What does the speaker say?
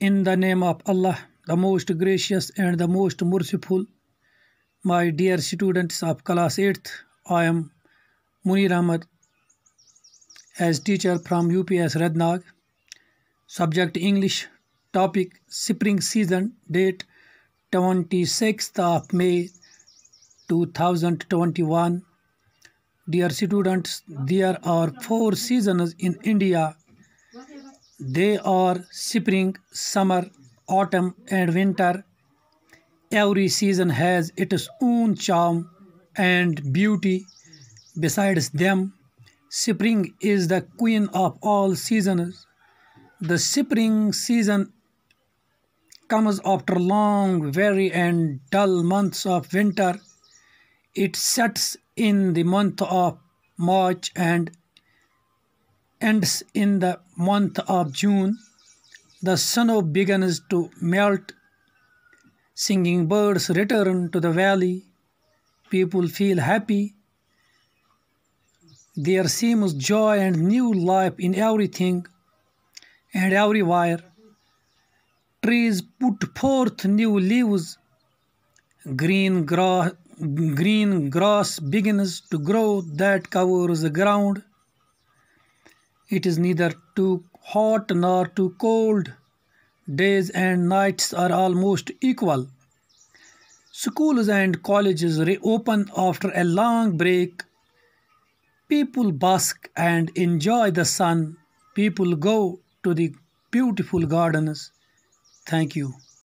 In the name of Allah, the most gracious and the most merciful, my dear students of class 8th, I am Muneer Ahmad as teacher from UPS Rednag. Subject English, topic Spring season, date 26th of May 2021. Dear students, there are four seasons in India they are spring, summer, autumn, and winter. Every season has its own charm and beauty. Besides them, spring is the queen of all seasons. The spring season comes after long, weary, and dull months of winter. It sets in the month of March and ends in the month of June. The snow begins to melt. Singing birds return to the valley. People feel happy. There seems joy and new life in everything and everywhere. Trees put forth new leaves. Green, gra- green grass begins to grow that covers the ground. It is neither too hot nor too cold. Days and nights are almost equal. Schools and colleges reopen after a long break. People bask and enjoy the sun. People go to the beautiful gardens. Thank you.